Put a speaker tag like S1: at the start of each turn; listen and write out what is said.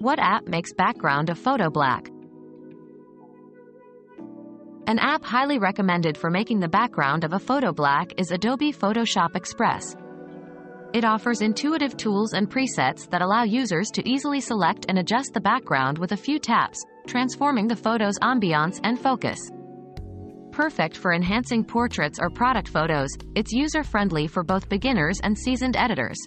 S1: What app makes background a photo black? An app highly recommended for making the background of a photo black is Adobe Photoshop Express. It offers intuitive tools and presets that allow users to easily select and adjust the background with a few taps, transforming the photo's ambiance and focus. Perfect for enhancing portraits or product photos, it's user-friendly for both beginners and seasoned editors.